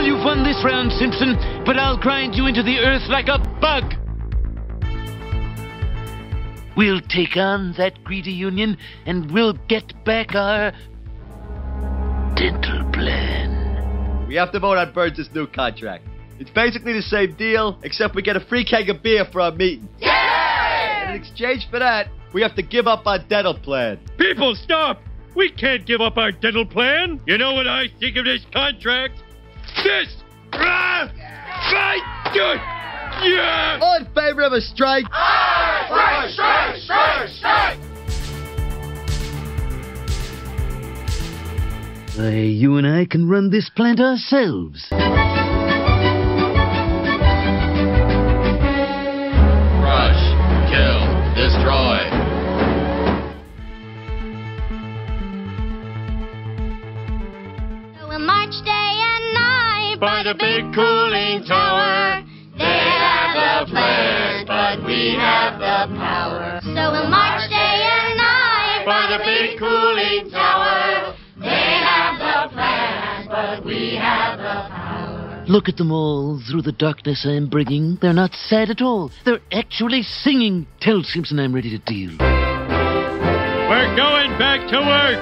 Well, you've won this round, Simpson, but I'll grind you into the earth like a bug. We'll take on that greedy union, and we'll get back our dental plan. We have to vote on Burns' new contract. It's basically the same deal, except we get a free keg of beer for our meeting. And in exchange for that, we have to give up our dental plan. People, stop! We can't give up our dental plan. You know what I think of this contract? This! Ah! Fight! Good! Yeah! All in favor of a strike? Strike, strike, strike, strike! Why, you and I can run this plant ourselves. Crush, kill, destroy. So we'll march day and night By the big cooling tower. They have the plans, but we have the power. So we'll march day and night By the big cooling tower. They have the plans, but we have the power. Look at them all through the darkness I'm bringing. They're not sad at all. They're actually singing. Tell Simpson I'm ready to deal. We're going back to work.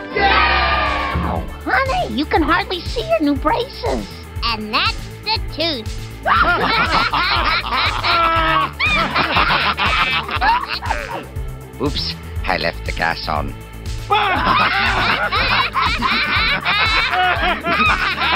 Oh, honey, you can hardly see your new braces. And that's the tooth. Oops, I left the gas on.